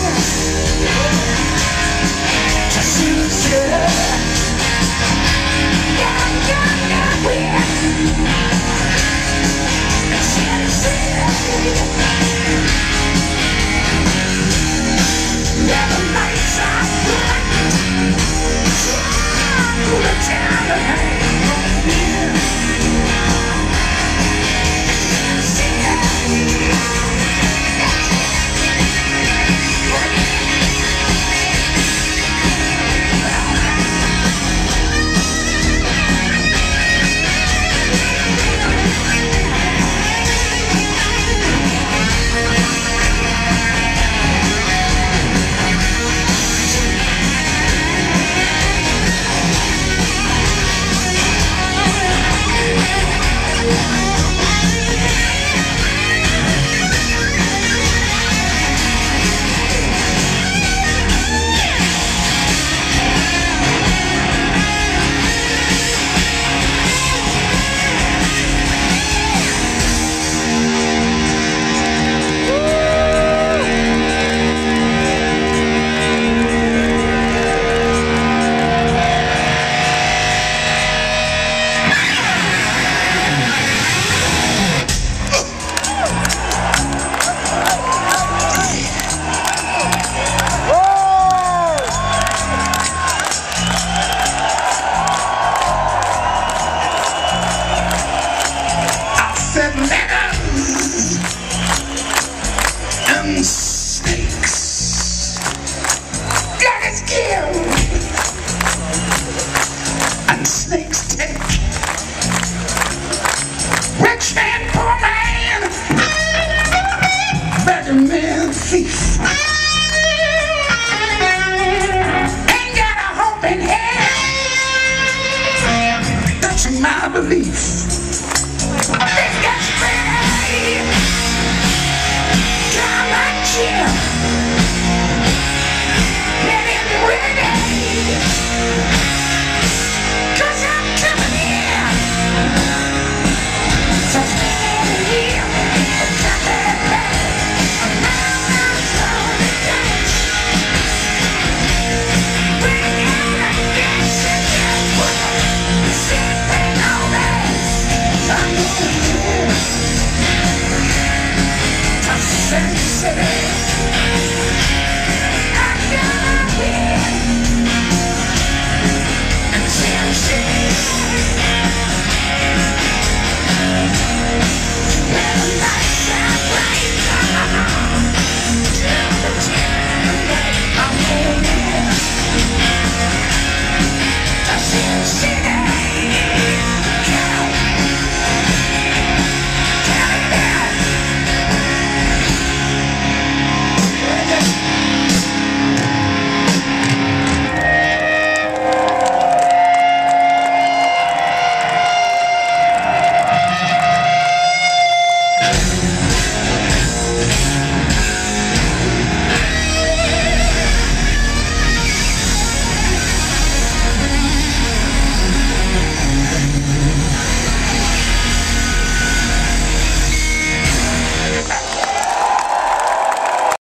Yeah. kill and snakes take. Rich man, poor man, better man, thief. Ain't got a hope in hell. That's my belief.